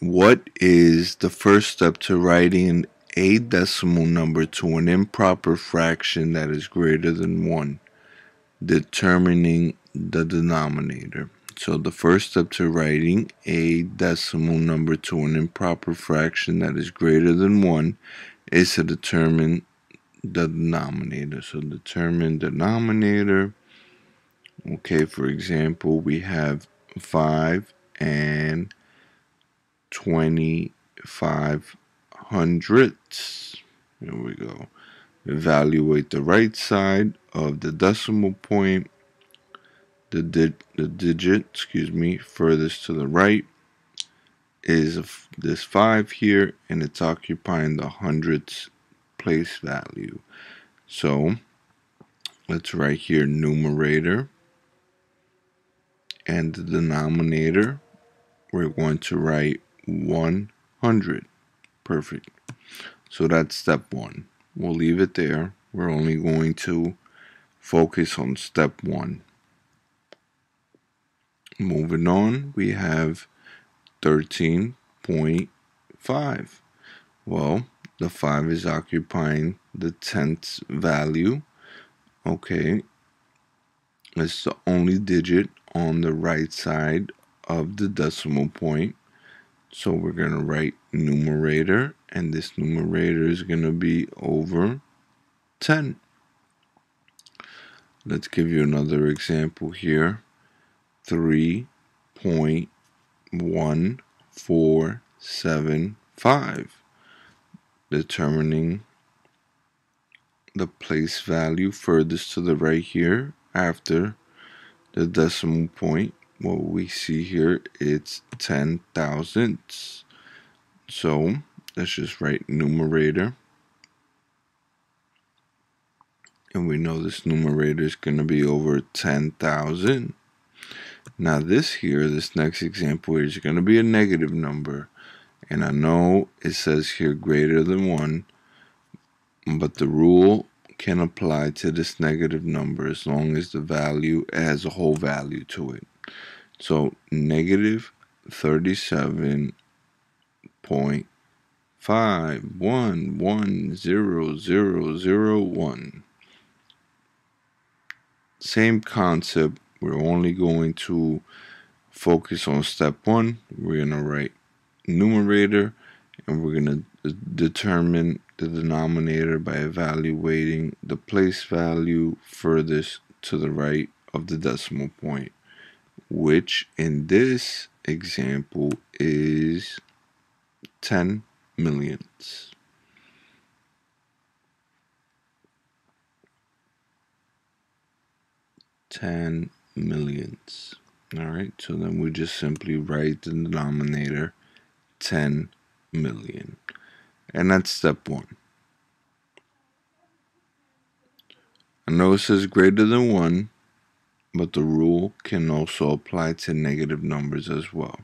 What is the first step to writing a decimal number to an improper fraction that is greater than 1? Determining the denominator. So the first step to writing a decimal number to an improper fraction that is greater than 1 is to determine the denominator. So determine denominator. Okay, for example, we have 5 and 25 hundredths. Here we go. Evaluate the right side of the decimal point, the, di the digit, excuse me, furthest to the right is this 5 here, and it's occupying the hundredths place value. So let's write here numerator and the denominator we're going to write 100 perfect. So that's step one. We'll leave it there. We're only going to focus on step one. Moving on we have 13.5 well the 5 is occupying the tenths value. Okay. It's the only digit on the right side of the decimal point. So we're going to write numerator, and this numerator is going to be over 10. Let's give you another example here. 3.1475. Determining the place value furthest to the right here after the decimal point what we see here it's 10 thousandths. So let's just write numerator. And we know this numerator is going to be over 10,000 now this here this next example is going to be a negative number. And I know it says here greater than 1 but the rule can apply to this negative number as long as the value has a whole value to it. So negative 37.5110001. Same concept. We're only going to focus on step one. We're going to write numerator and we're going to determine the denominator by evaluating the place value furthest to the right of the decimal point, which in this example is 10 millionths. Ten millionths. All right, so then we just simply write the denominator 10 million. And that's step one. I know it says greater than 1, but the rule can also apply to negative numbers as well.